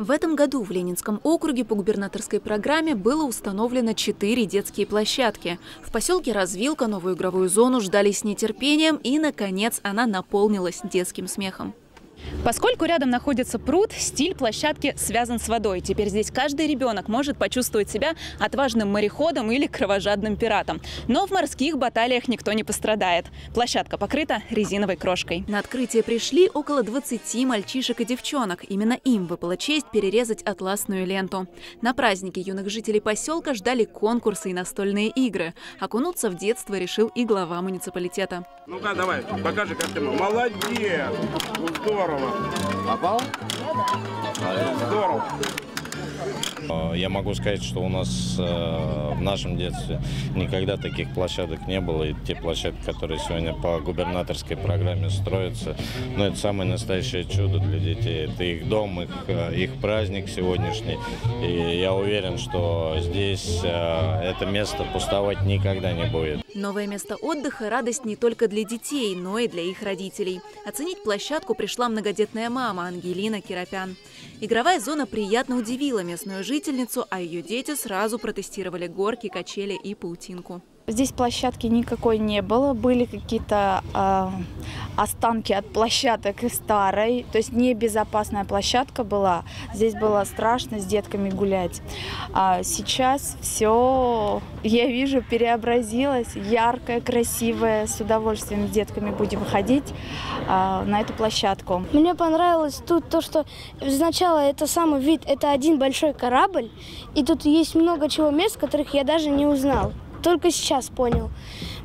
В этом году в Ленинском округе по губернаторской программе было установлено четыре детские площадки. В поселке Развилка новую игровую зону ждали с нетерпением и, наконец, она наполнилась детским смехом. Поскольку рядом находится пруд, стиль площадки связан с водой. Теперь здесь каждый ребенок может почувствовать себя отважным мореходом или кровожадным пиратом. Но в морских баталиях никто не пострадает. Площадка покрыта резиновой крошкой. На открытие пришли около 20 мальчишек и девчонок. Именно им выпала честь перерезать атласную ленту. На празднике юных жителей поселка ждали конкурсы и настольные игры. Окунуться в детство решил и глава муниципалитета. Ну-ка, давай, покажи, как ты. Молодец! Здорово! Здорово. Попал? Здорово. Э, я могу сказать, что у нас э, в нашем детстве никогда таких площадок не было. И те площадки, которые сегодня по губернаторской программе строятся, ну, это самое настоящее чудо для детей. Это их дом, их, э, их праздник сегодняшний. И я уверен, что здесь это место пустовать никогда не будет. Новое место отдыха – радость не только для детей, но и для их родителей. Оценить площадку пришла многодетная мама Ангелина Киропян. Игровая зона приятно удивила местную жительницу, а ее дети сразу протестировали горки, качели и паутинку. Здесь площадки никакой не было, были какие-то э, останки от площадок старой, то есть небезопасная площадка была. Здесь было страшно с детками гулять. А сейчас все, я вижу, преобразилось, яркое, красивое. С удовольствием с детками будем ходить э, на эту площадку. Мне понравилось тут то, что сначала это самый вид, это один большой корабль, и тут есть много чего мест, которых я даже не узнал только сейчас понял.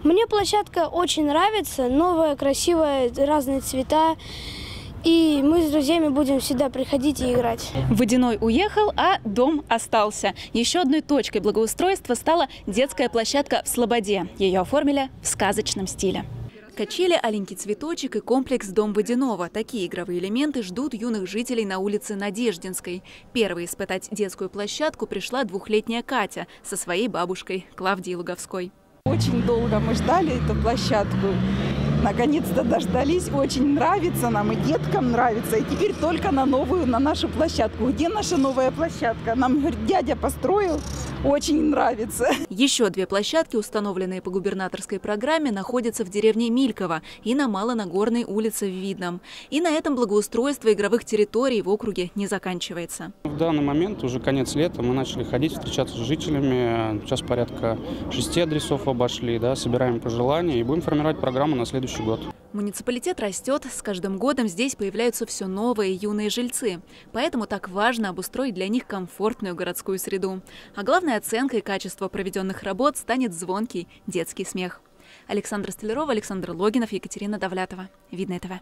Мне площадка очень нравится, новая, красивая, разные цвета. И мы с друзьями будем всегда приходить и играть. Водяной уехал, а дом остался. Еще одной точкой благоустройства стала детская площадка в Слободе. Ее оформили в сказочном стиле. Качели, аленький цветочек и комплекс «Дом водяного». Такие игровые элементы ждут юных жителей на улице Надеждинской. Первой испытать детскую площадку пришла двухлетняя Катя со своей бабушкой Клавдией Луговской. Очень долго мы ждали эту площадку. Наконец-то дождались. Очень нравится нам и деткам нравится. И теперь только на новую, на нашу площадку. Где наша новая площадка? Нам, говорит, дядя построил. Очень нравится. Еще две площадки, установленные по губернаторской программе, находятся в деревне Мильково и на Малонагорной улице в Видном. И на этом благоустройство игровых территорий в округе не заканчивается. В данный момент, уже конец лета, мы начали ходить, встречаться с жителями. Сейчас порядка шести адресов обошли, да, собираем пожелания и будем формировать программу на следующий год. Муниципалитет растет, с каждым годом здесь появляются все новые юные жильцы. Поэтому так важно обустроить для них комфортную городскую среду. А главной оценкой качества проведенных работ станет звонкий детский смех. Александра Столярова, Александр Логинов, Екатерина Давлятова. Видно этого.